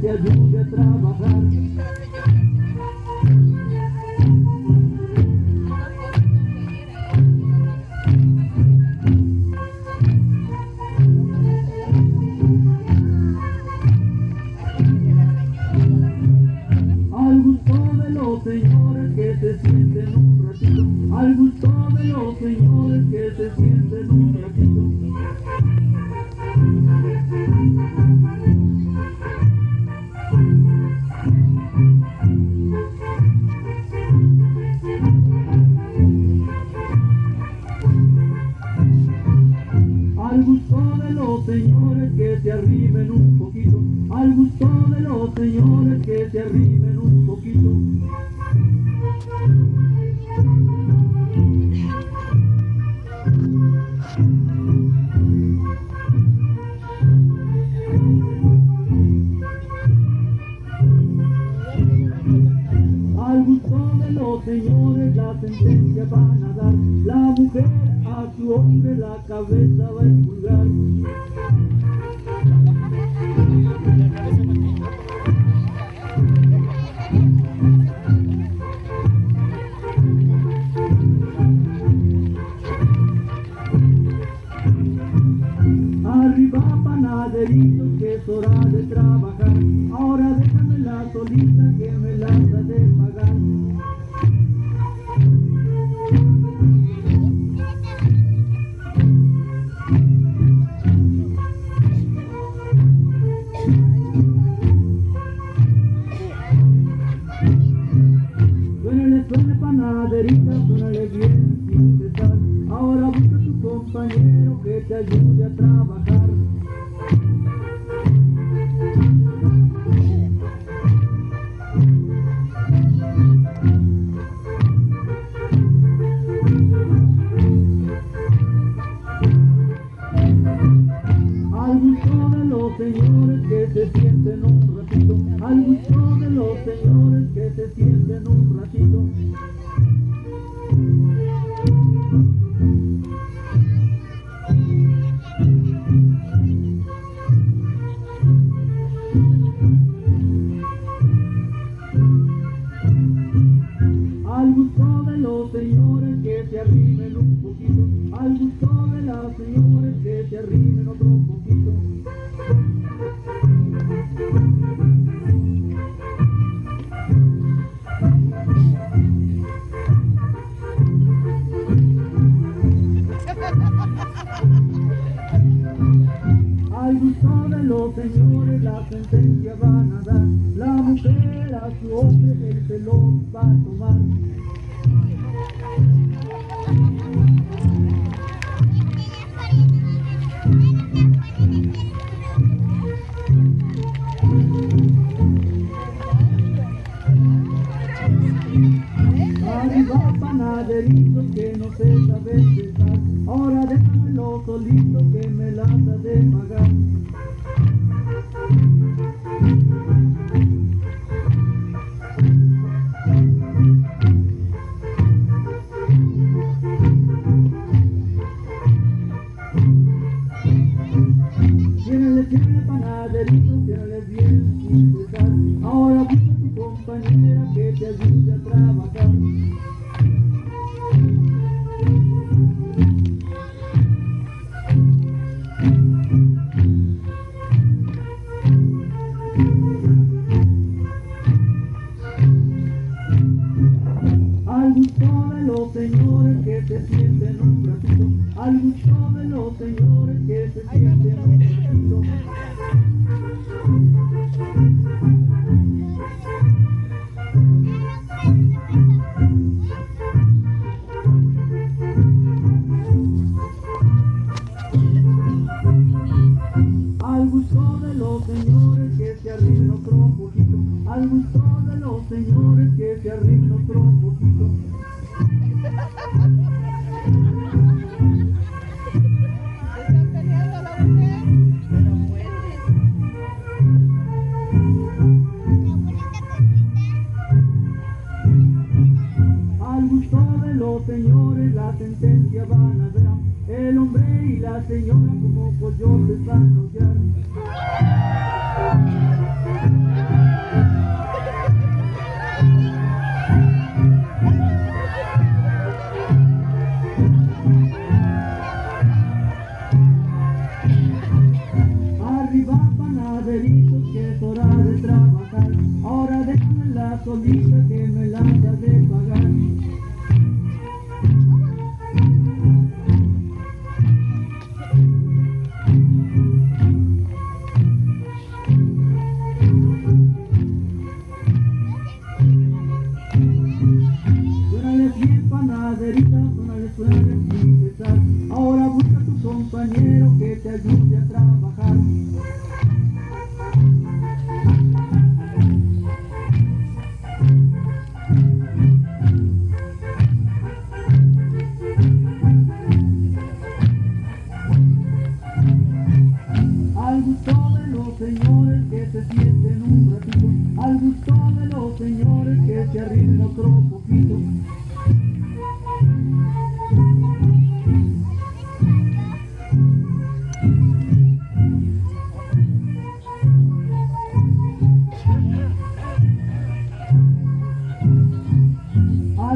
te ayude a trabajar. Al gusto de los señores que se sienten un ratito, al gusto de los señores que se sienten señores la sentencia van a dar, la mujer a su hombre la cabeza va a expulgar. Arriba panaderitos que es hora de trabajar, ahora déjame la solita que te ayude a trabajar. Al gusto de los señores que se sienten un ratito, al gusto de los señores que se sienten un ratito. Señores que se arrimen un poquito, al gusto de las señores que se arrimen otro poquito. Al gusto de los señores la sentencia van a dar, la mujer a su hombre el pelón va a tomar. Que no se sabe pesar, ahora déjamelo solito señores que se sienten un ratito, al gusto de los señores que se sienten un ratito. Al gusto de los señores que se arrimen otro poquito, al gusto señora como aullar. Arriba panaderitos que es hora de trabajar Ahora déjame la solita Al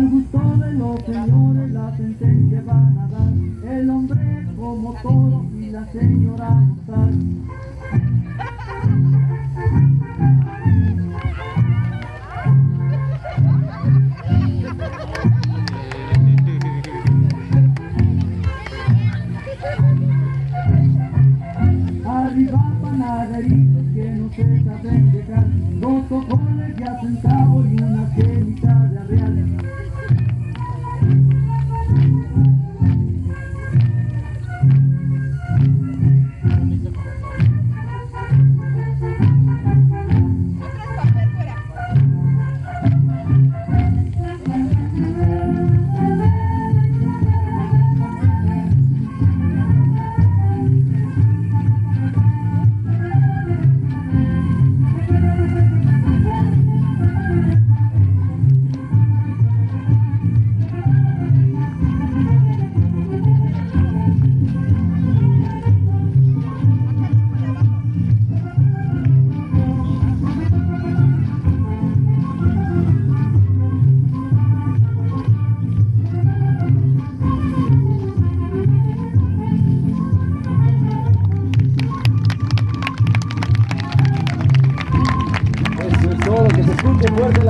gusto de los señores la sentencia van a dar, el hombre como todo y la señora tal. Panaderitos que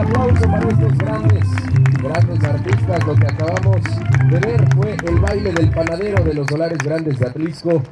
aplauso para estos grandes, grandes artistas. Lo que acabamos de ver fue el baile del panadero de los dólares grandes de Atlisco.